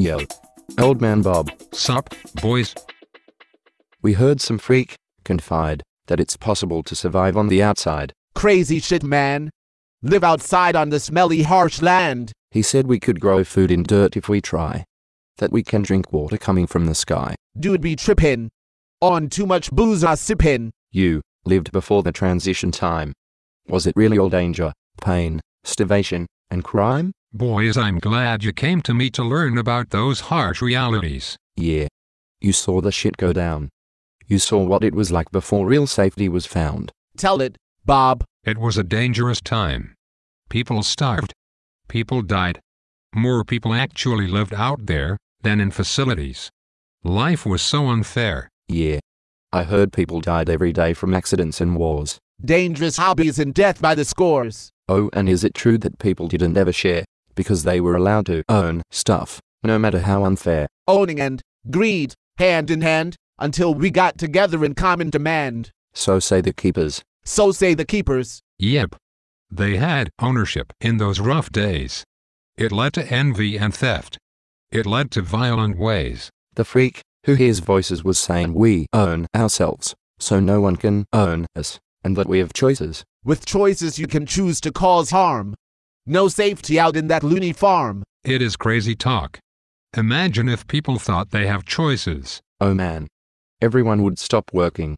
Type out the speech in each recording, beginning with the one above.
Yo. Old man Bob. Sup, boys? We heard some freak confide that it's possible to survive on the outside. Crazy shit, man. Live outside on the smelly, harsh land. He said we could grow food in dirt if we try. That we can drink water coming from the sky. Dude be trippin'. On too much booze I sippin'. You lived before the transition time. Was it really all danger, pain, starvation, and crime? Boys, I'm glad you came to me to learn about those harsh realities. Yeah. You saw the shit go down. You saw what it was like before real safety was found. Tell it, Bob. It was a dangerous time. People starved. People died. More people actually lived out there than in facilities. Life was so unfair. Yeah. I heard people died every day from accidents and wars. Dangerous hobbies and death by the scores. Oh, and is it true that people didn't ever share because they were allowed to own stuff, no matter how unfair? Owning and greed, hand in hand, until we got together in common demand. So say the keepers. So say the keepers. Yep. They had ownership in those rough days. It led to envy and theft. It led to violent ways. The freak who hears voices was saying we own ourselves, so no one can own us, and that we have choices. With choices you can choose to cause harm. No safety out in that loony farm. It is crazy talk. Imagine if people thought they have choices. Oh man. Everyone would stop working.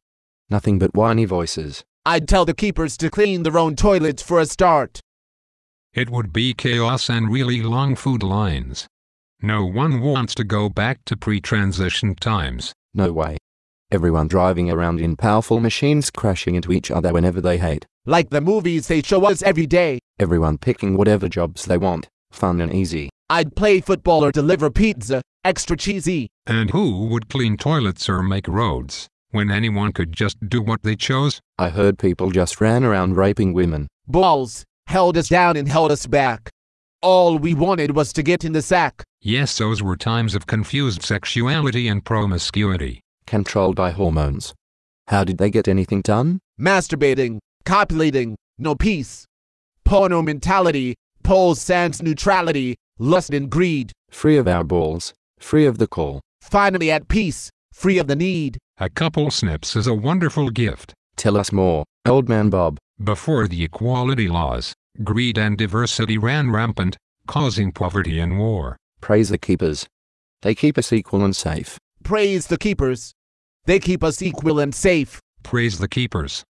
Nothing but whiny voices. I'd tell the keepers to clean their own toilets for a start. It would be chaos and really long food lines. No one wants to go back to pre-transition times. No way. Everyone driving around in powerful machines crashing into each other whenever they hate. Like the movies they show us every day. Everyone picking whatever jobs they want. Fun and easy. I'd play football or deliver pizza, extra cheesy. And who would clean toilets or make roads, when anyone could just do what they chose? I heard people just ran around raping women. Balls held us down and held us back. All we wanted was to get in the sack. Yes, those were times of confused sexuality and promiscuity. Controlled by hormones. How did they get anything done? Masturbating, copulating, no peace. Porno mentality, pole sans neutrality, lust and greed. Free of our balls. Free of the call. Finally at peace, free of the need. A couple snips is a wonderful gift. Tell us more, old man Bob. Before the equality laws, greed and diversity ran rampant, causing poverty and war. Praise the keepers. They keep us equal and safe. Praise the keepers. They keep us equal and safe. Praise the keepers.